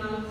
não.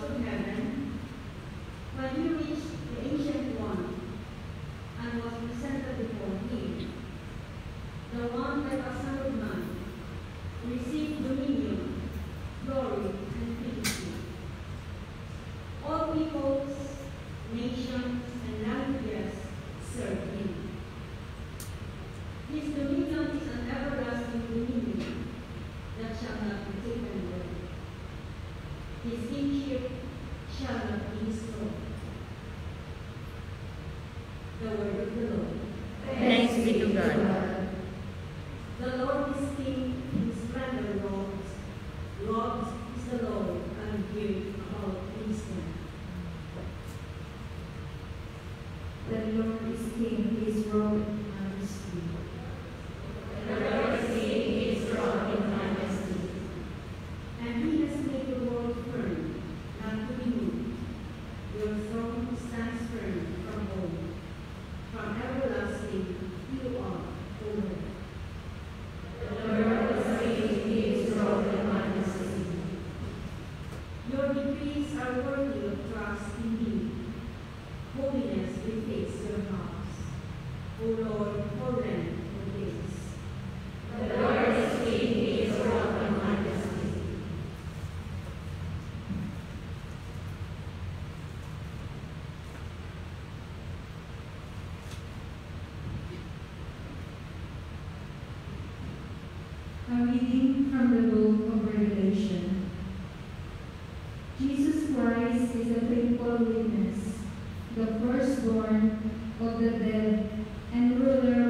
Jesus Christ is a faithful witness, the firstborn of the dead and ruler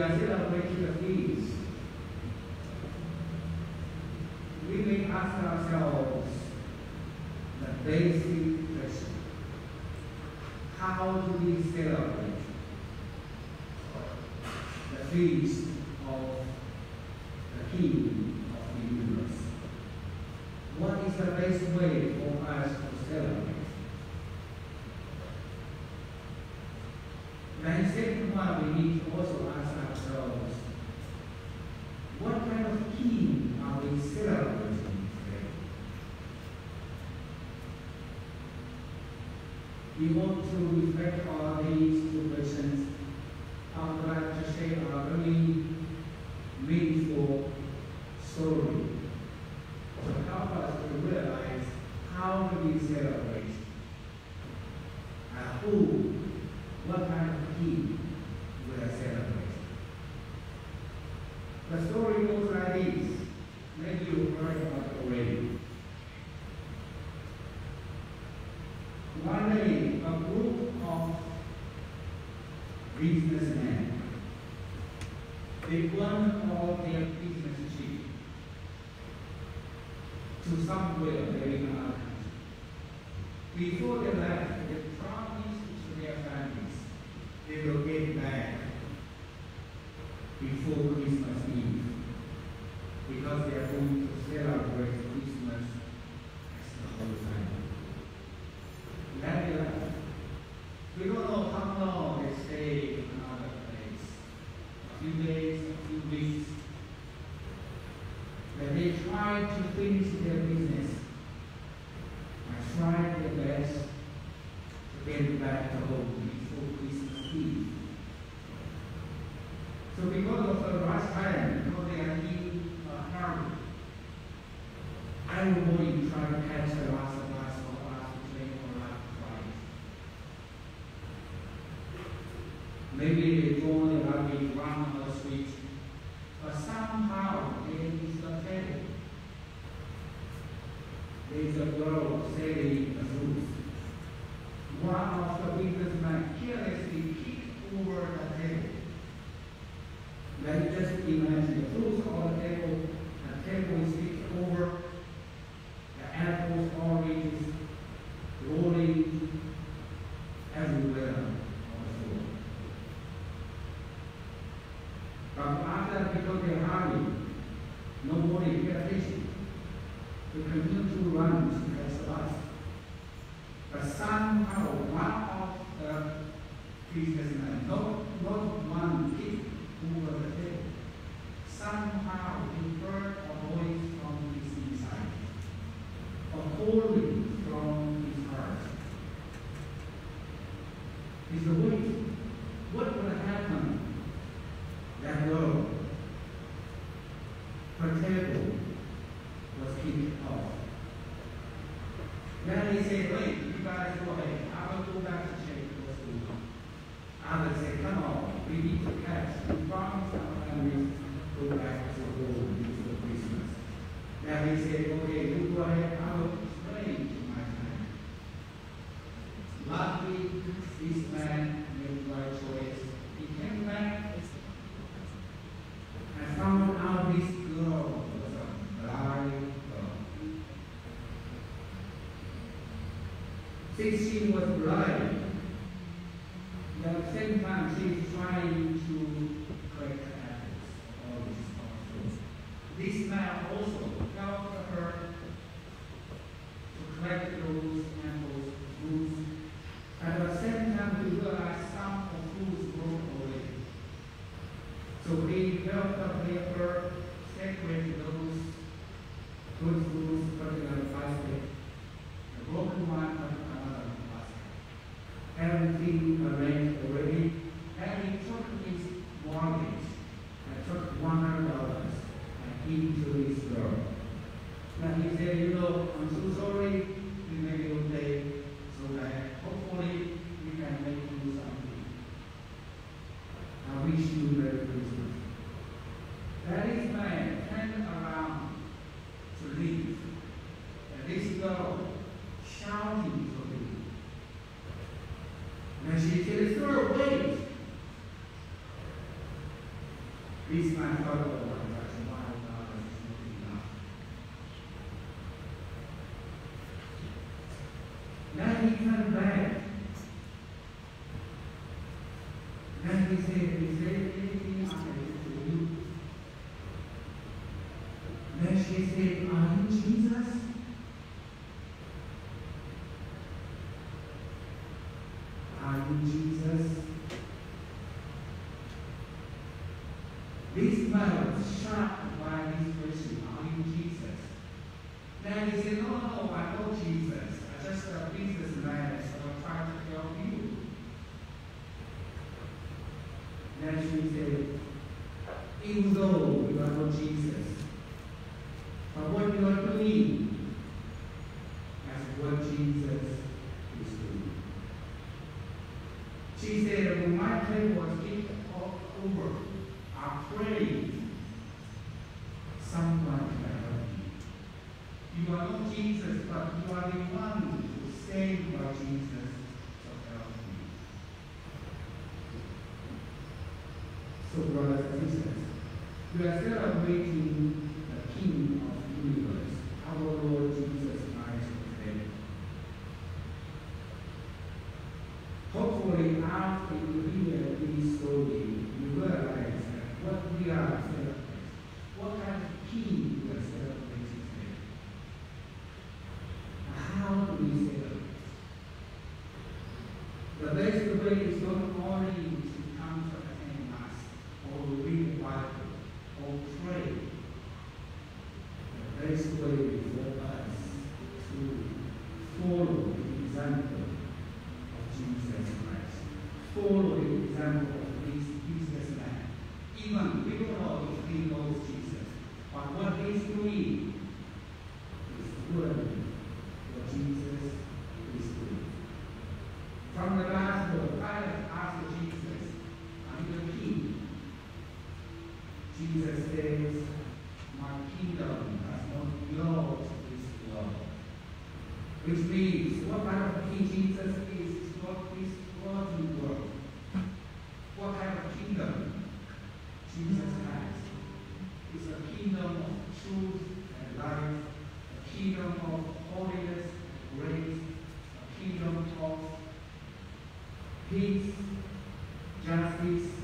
gracias a we want to reflect on these would like to share a very meaningful story to help us to realize how we deserve they seem worth right. Michael was kicked over, afraid someone can hurt you. You are not Jesus, but you are the one who saved by Jesus to help you. So, brothers and sisters, we are celebrating peace, justice,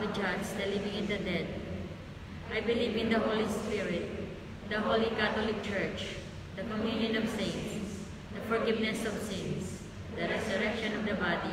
to judge the living and the dead. I believe in the Holy Spirit, the Holy Catholic Church, the communion of saints, the forgiveness of sins, the resurrection of the body,